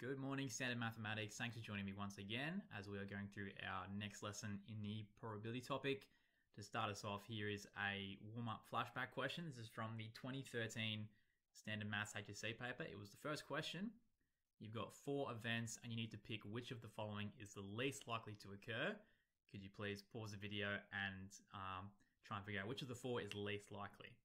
Good morning, Standard Mathematics. Thanks for joining me once again as we are going through our next lesson in the probability topic. To start us off, here is a warm up flashback question. This is from the 2013 Standard Maths HSC paper. It was the first question. You've got four events and you need to pick which of the following is the least likely to occur. Could you please pause the video and um, try and figure out which of the four is least likely?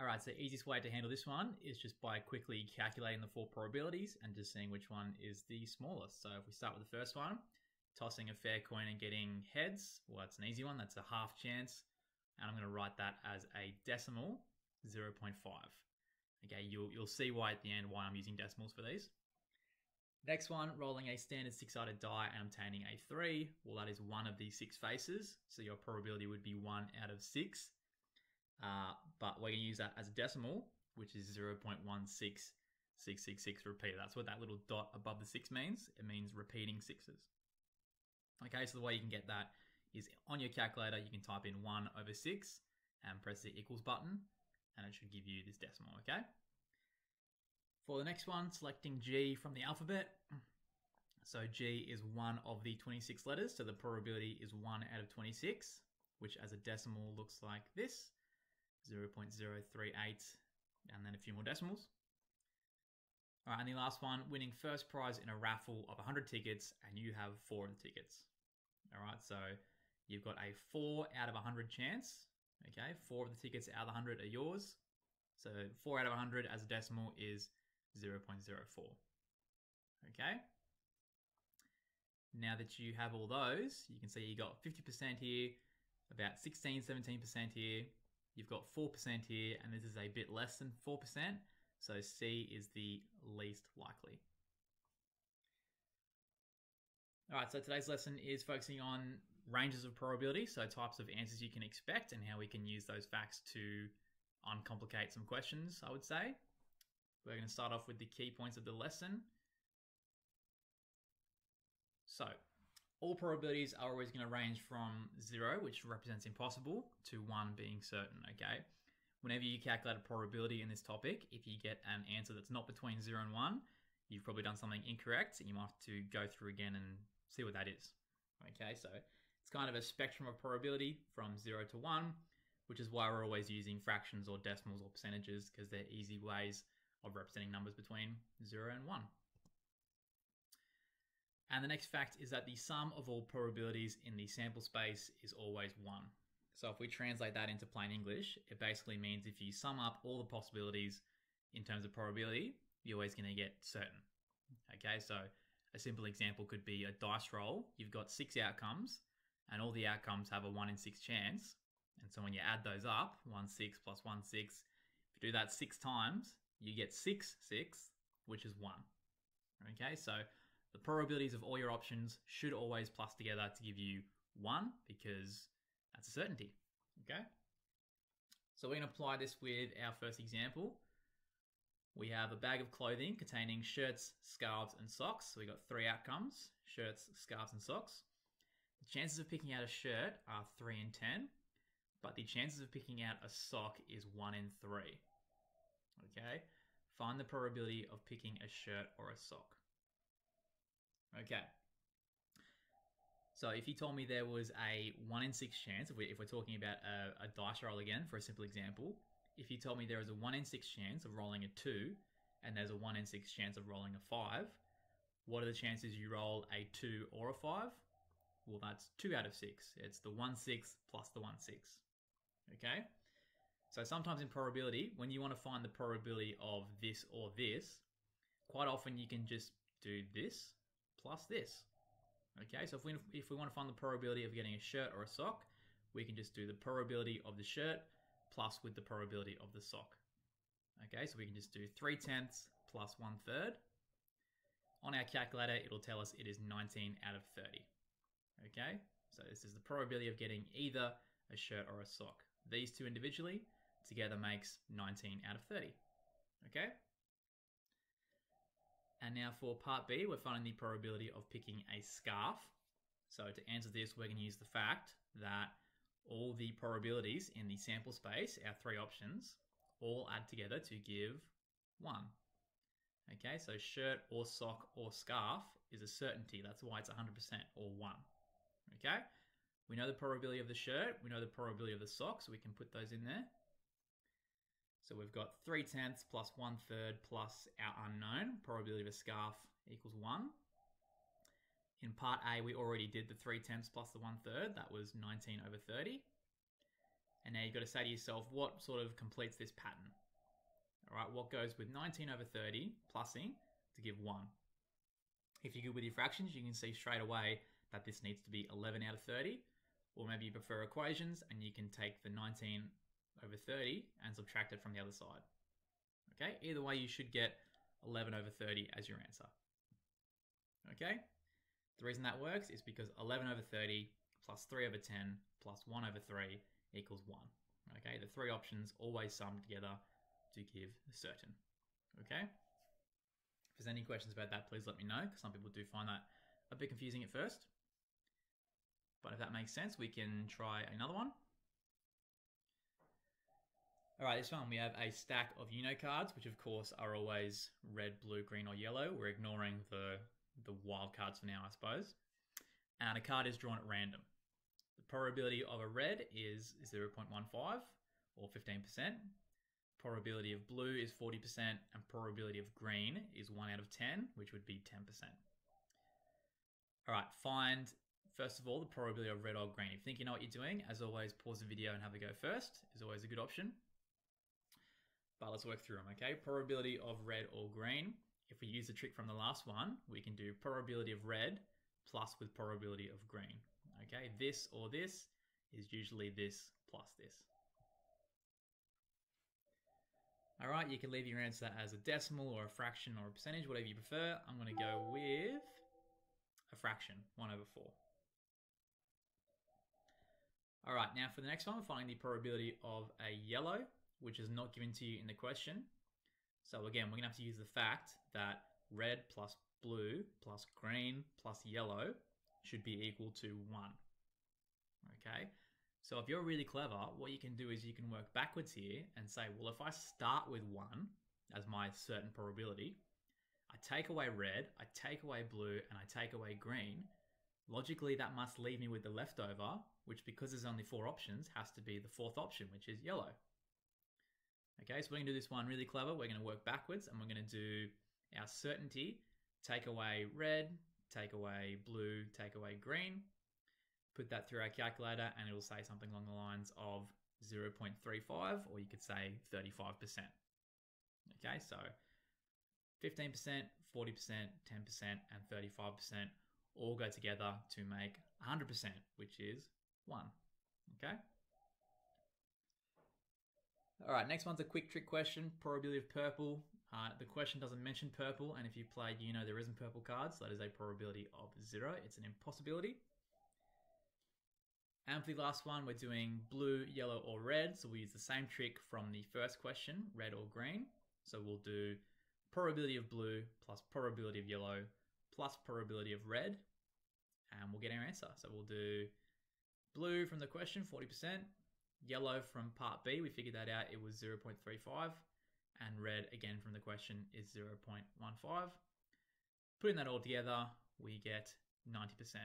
All right, so easiest way to handle this one is just by quickly calculating the four probabilities and just seeing which one is the smallest. So if we start with the first one, tossing a fair coin and getting heads, well, that's an easy one. That's a half chance. And I'm going to write that as a decimal, 0.5. Okay, you'll, you'll see why at the end why I'm using decimals for these. Next one, rolling a standard six-sided die and obtaining a three. Well, that is one of these six faces. So your probability would be one out of six. Uh, but we're going to use that as a decimal, which is 0.16666 repeated. That's what that little dot above the six means. It means repeating sixes. Okay, so the way you can get that is on your calculator, you can type in 1 over 6 and press the equals button, and it should give you this decimal, okay? For the next one, selecting G from the alphabet. So G is one of the 26 letters, so the probability is 1 out of 26, which as a decimal looks like this. 0.038, and then a few more decimals. All right, and the last one, winning first prize in a raffle of 100 tickets, and you have four of the tickets. All right, so you've got a four out of 100 chance. Okay, four of the tickets out of 100 are yours. So four out of 100 as a decimal is 0.04. Okay. Now that you have all those, you can see you got 50% here, about 16, 17% here, You've got 4% here, and this is a bit less than 4%. So C is the least likely. All right, so today's lesson is focusing on ranges of probability, so types of answers you can expect and how we can use those facts to uncomplicate some questions, I would say. We're going to start off with the key points of the lesson. So, all probabilities are always going to range from zero, which represents impossible, to one being certain, okay? Whenever you calculate a probability in this topic, if you get an answer that's not between zero and one, you've probably done something incorrect and you might have to go through again and see what that is. Okay, so it's kind of a spectrum of probability from zero to one, which is why we're always using fractions or decimals or percentages because they're easy ways of representing numbers between zero and one. And the next fact is that the sum of all probabilities in the sample space is always 1. So if we translate that into plain English, it basically means if you sum up all the possibilities in terms of probability, you're always going to get certain. Okay, so a simple example could be a dice roll. You've got six outcomes, and all the outcomes have a 1 in 6 chance. And so when you add those up, 1 6 plus 1 6, if you do that six times, you get 6 6, which is 1. Okay, so the probabilities of all your options should always plus together to give you one because that's a certainty. Okay. So we're going to apply this with our first example. We have a bag of clothing containing shirts, scarves, and socks. So we got three outcomes, shirts, scarves, and socks. The chances of picking out a shirt are 3 in 10, but the chances of picking out a sock is 1 in 3. Okay, find the probability of picking a shirt or a sock. Okay. So if you told me there was a one in six chance, if, we, are talking about a, a, dice roll again for a simple example, if you told me there is a one in six chance of rolling a two, and there's a one in six chance of rolling a five, what are the chances you roll a two or a five? Well, that's two out of six. It's the one six plus the one six. Okay. So sometimes in probability, when you want to find the probability of this or this, quite often you can just do this plus this. Okay, so if we, if we want to find the probability of getting a shirt or a sock, we can just do the probability of the shirt plus with the probability of the sock. Okay, so we can just do 3 tenths plus 1 third. On our calculator, it'll tell us it is 19 out of 30. Okay, so this is the probability of getting either a shirt or a sock. These two individually together makes 19 out of 30. Okay, and now for part B, we're finding the probability of picking a scarf. So to answer this, we're going to use the fact that all the probabilities in the sample space, our three options, all add together to give 1. Okay, so shirt or sock or scarf is a certainty. That's why it's 100% or 1. Okay, we know the probability of the shirt, we know the probability of the sock, so we can put those in there. So we've got 3 tenths plus 1 third plus our unknown, probability of a scarf equals 1. In part A, we already did the 3 tenths plus the 1 third, that was 19 over 30. And now you've got to say to yourself, what sort of completes this pattern? All right, what goes with 19 over 30 plusing to give 1? If you're good with your fractions, you can see straight away that this needs to be 11 out of 30. Or maybe you prefer equations and you can take the 19 over 30 and subtract it from the other side. Okay, either way, you should get 11 over 30 as your answer. Okay, the reason that works is because 11 over 30 plus 3 over 10 plus 1 over 3 equals 1. Okay, the three options always sum together to give a certain. Okay? If there's any questions about that, please let me know, because some people do find that a bit confusing at first. But if that makes sense, we can try another one. All right, this one we have a stack of Uno cards, which of course are always red, blue, green, or yellow. We're ignoring the, the wild cards for now, I suppose. And a card is drawn at random. The probability of a red is 0.15 or 15%. Probability of blue is 40% and probability of green is 1 out of 10, which would be 10%. All right, find first of all the probability of red or green. If you think you know what you're doing, as always, pause the video and have a go first is always a good option. But let's work through them, okay? Probability of red or green. If we use the trick from the last one, we can do probability of red plus with probability of green. Okay, this or this is usually this plus this. All right, you can leave your answer as a decimal or a fraction or a percentage, whatever you prefer. I'm to go with a fraction, 1 over 4. All right, now for the next one, finding the probability of a yellow, which is not given to you in the question. So again, we're going to have to use the fact that red plus blue plus green plus yellow should be equal to 1. Okay, so if you're really clever, what you can do is you can work backwards here and say, well, if I start with 1 as my certain probability, I take away red, I take away blue, and I take away green, logically that must leave me with the leftover, which because there's only four options, has to be the fourth option, which is yellow. Okay, so we're to do this one really clever. We're going to work backwards and we're going to do our certainty, take away red, take away blue, take away green, put that through our calculator and it'll say something along the lines of 0.35 or you could say 35%. Okay, so 15%, 40%, 10%, and 35% all go together to make 100%, which is 1. Okay? All right, next one's a quick trick question. Probability of purple. Uh, the question doesn't mention purple, and if you played, you know there isn't purple cards. So that is a probability of zero. It's an impossibility. And for the last one, we're doing blue, yellow, or red. So we use the same trick from the first question, red or green. So we'll do probability of blue plus probability of yellow plus probability of red. And we'll get our answer. So we'll do blue from the question, 40%. Yellow from part B, we figured that out, it was 0.35. And red, again from the question, is 0.15. Putting that all together, we get 90%.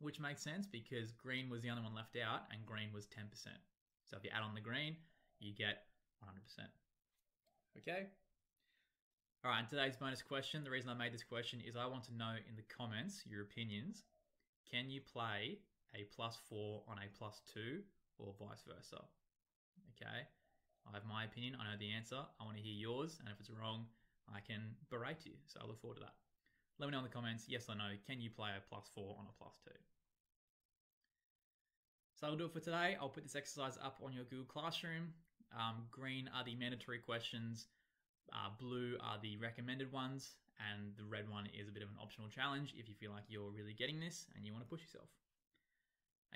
Which makes sense because green was the only one left out and green was 10%. So if you add on the green, you get 100%. Okay? All right, and today's bonus question. The reason I made this question is I want to know in the comments your opinions. Can you play a plus four on a plus two or vice versa? Okay, I have my opinion. I know the answer. I want to hear yours. And if it's wrong, I can berate you. So I look forward to that. Let me know in the comments yes or no. Can you play a plus four on a plus two? So that'll do it for today. I'll put this exercise up on your Google Classroom. Um, green are the mandatory questions. Uh, blue are the recommended ones, and the red one is a bit of an optional challenge if you feel like you're really getting this and you want to push yourself.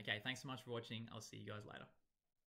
Okay, thanks so much for watching. I'll see you guys later.